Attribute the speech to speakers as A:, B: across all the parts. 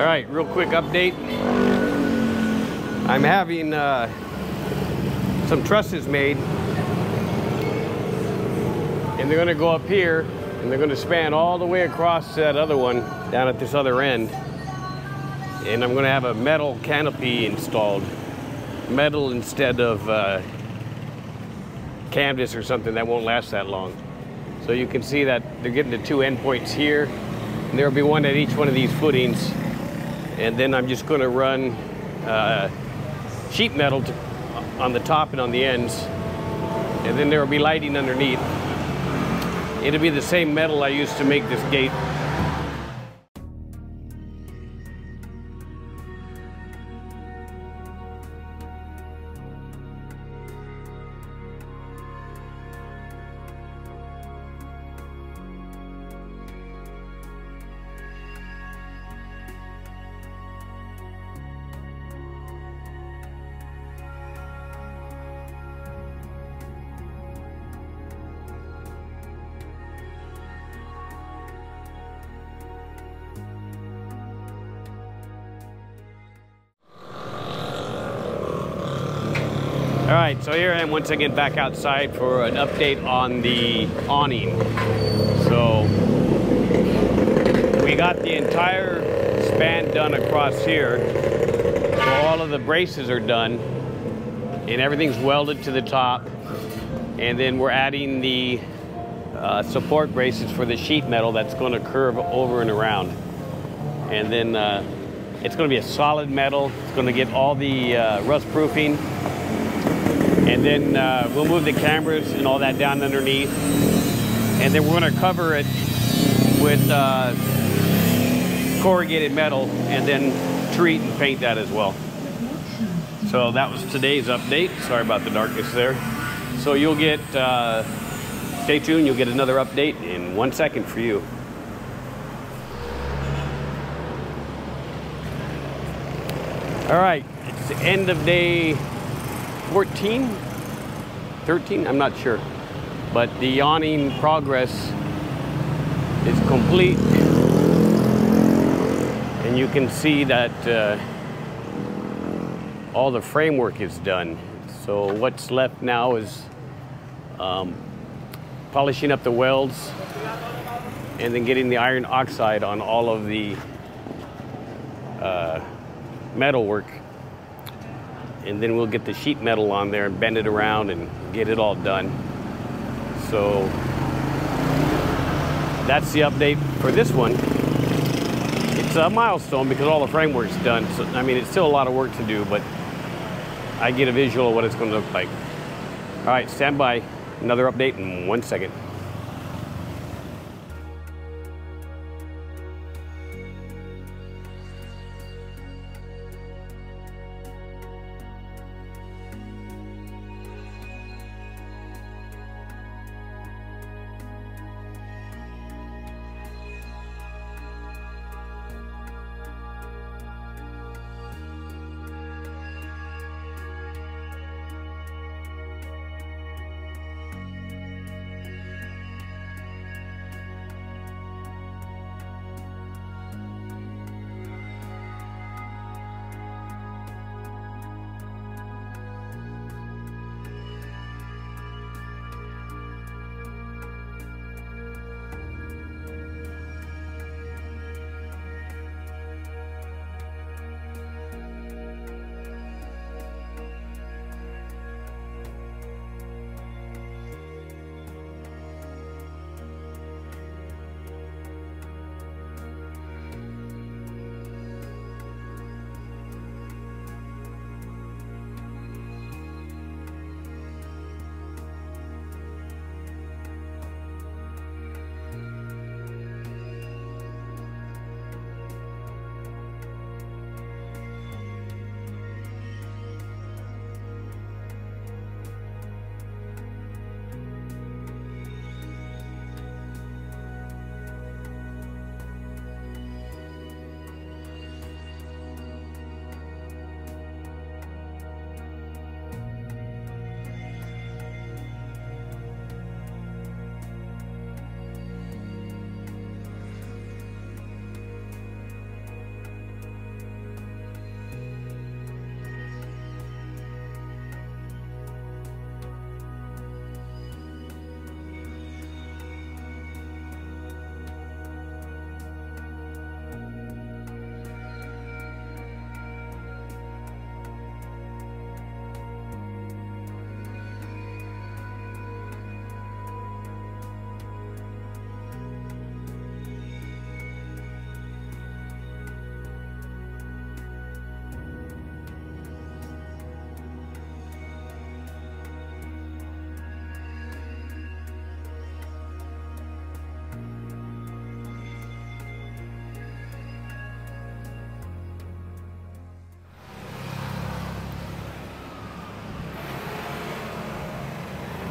A: All right, real quick update. I'm having uh, some trusses made, and they're going to go up here, and they're going to span all the way across that other one down at this other end. And I'm going to have a metal canopy installed, metal instead of uh, canvas or something that won't last that long. So you can see that they're getting the two endpoints here, and there'll be one at each one of these footings. And then I'm just going to run uh, sheet metal on the top and on the ends. And then there will be lighting underneath. It'll be the same metal I used to make this gate. All right, so here I am once again back outside for an update on the awning. So we got the entire span done across here. So all of the braces are done and everything's welded to the top. And then we're adding the uh, support braces for the sheet metal that's going to curve over and around. And then uh, it's going to be a solid metal. It's going to get all the uh, rust proofing and then uh, we'll move the cameras and all that down underneath. And then we're gonna cover it with uh, corrugated metal and then treat and paint that as well. So that was today's update. Sorry about the darkness there. So you'll get, uh, stay tuned, you'll get another update in one second for you. All right, it's the end of day 14, 13, I'm not sure. But the awning progress is complete. And you can see that uh, all the framework is done. So what's left now is um, polishing up the welds and then getting the iron oxide on all of the uh, metal work and then we'll get the sheet metal on there and bend it around and get it all done. So that's the update for this one. It's a milestone because all the framework's done. So, I mean, it's still a lot of work to do, but I get a visual of what it's going to look like. All right, stand by. Another update in one second.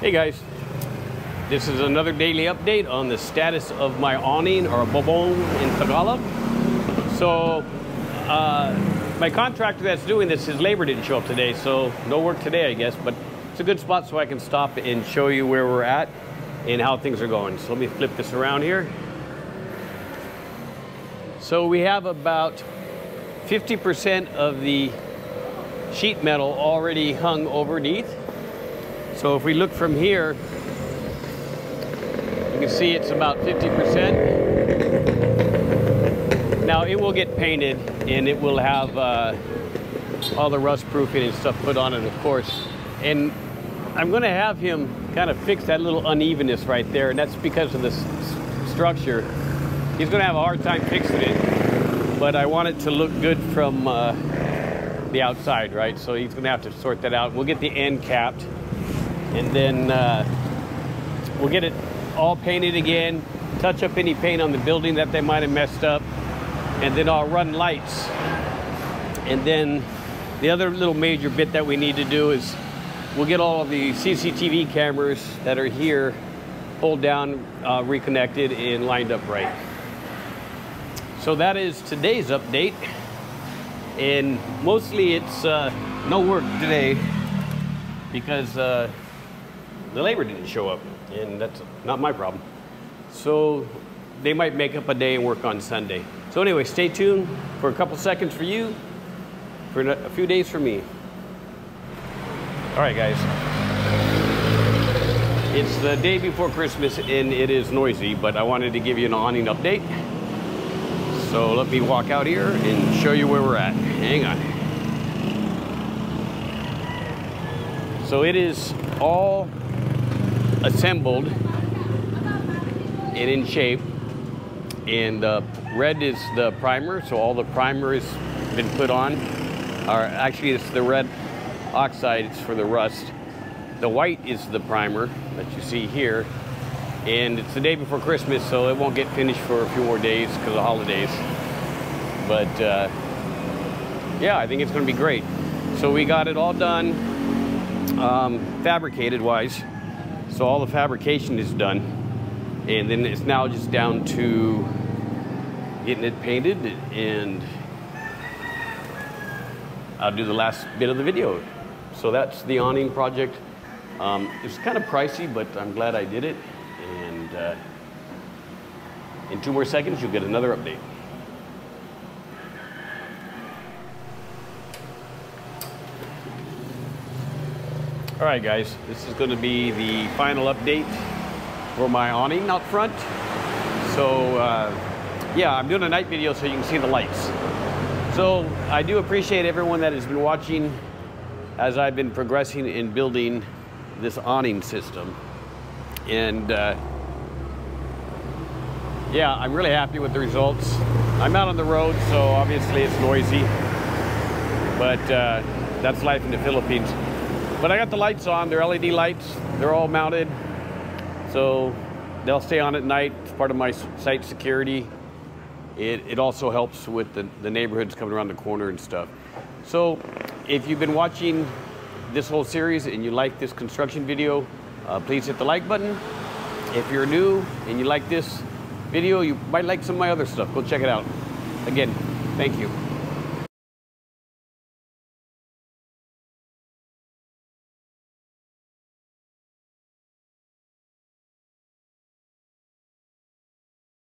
A: Hey guys, this is another daily update on the status of my awning or bubong in Tagalog. So, uh, my contractor that's doing this, his labor didn't show up today, so no work today, I guess, but it's a good spot so I can stop and show you where we're at and how things are going. So let me flip this around here. So we have about 50% of the sheet metal already hung overneath. So if we look from here, you can see it's about 50%. Now it will get painted and it will have uh, all the rust proofing and stuff put on it, of course. And I'm gonna have him kind of fix that little unevenness right there, and that's because of the structure. He's gonna have a hard time fixing it, but I want it to look good from uh, the outside, right? So he's gonna have to sort that out. We'll get the end capped and then uh, we'll get it all painted again, touch up any paint on the building that they might have messed up, and then I'll run lights. And then the other little major bit that we need to do is we'll get all of the CCTV cameras that are here pulled down, uh, reconnected, and lined up right. So that is today's update. And mostly it's uh, no work today because uh, the labor didn't show up, and that's not my problem. So they might make up a day and work on Sunday. So anyway, stay tuned for a couple seconds for you, for a few days for me. All right, guys. It's the day before Christmas and it is noisy, but I wanted to give you an awning update. So let me walk out here and show you where we're at. Hang on. So it is all assembled and in shape. And uh, red is the primer, so all the primer has been put on. Or actually, it's the red oxide, it's for the rust. The white is the primer that you see here. And it's the day before Christmas, so it won't get finished for a few more days because of holidays. But uh, yeah, I think it's going to be great. So we got it all done, um, fabricated wise. So all the fabrication is done. And then it's now just down to getting it painted and I'll do the last bit of the video. So that's the awning project. Um, it's kind of pricey, but I'm glad I did it. And uh, in two more seconds, you'll get another update. All right, guys, this is going to be the final update for my awning out front. So, uh, yeah, I'm doing a night video so you can see the lights. So, I do appreciate everyone that has been watching as I've been progressing in building this awning system. And, uh, yeah, I'm really happy with the results. I'm out on the road, so obviously it's noisy, but uh, that's life in the Philippines. But I got the lights on, they're LED lights, they're all mounted. So they'll stay on at night, it's part of my site security. It, it also helps with the, the neighborhoods coming around the corner and stuff. So if you've been watching this whole series and you like this construction video, uh, please hit the like button. If you're new and you like this video, you might like some of my other stuff, go check it out. Again, thank you.